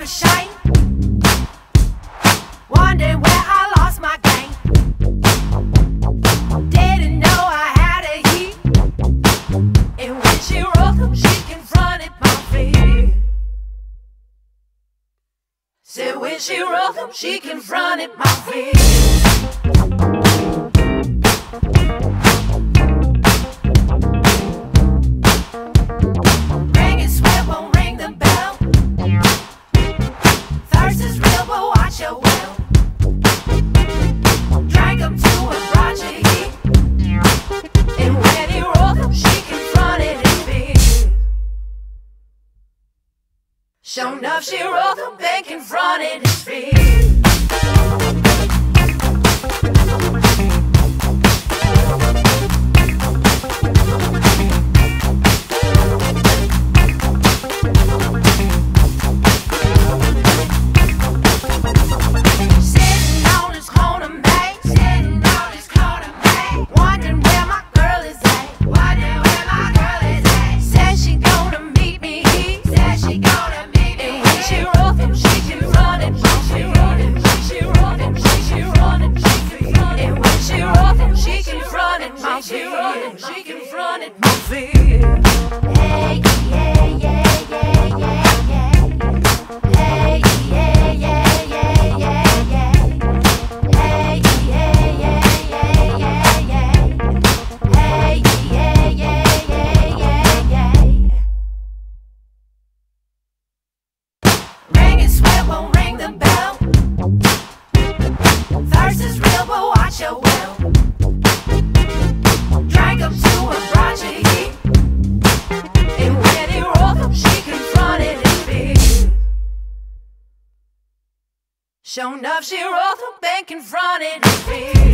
ever shine. Wonder where I lost my game. Didn't know I had a heat. And when she rolled she confronted my fear. Said when she rolled she confronted my fear. Showing up, she rolled the bank in front of his feet. feel. Hey, yeah. Shown up, she rolled the bank in front of me.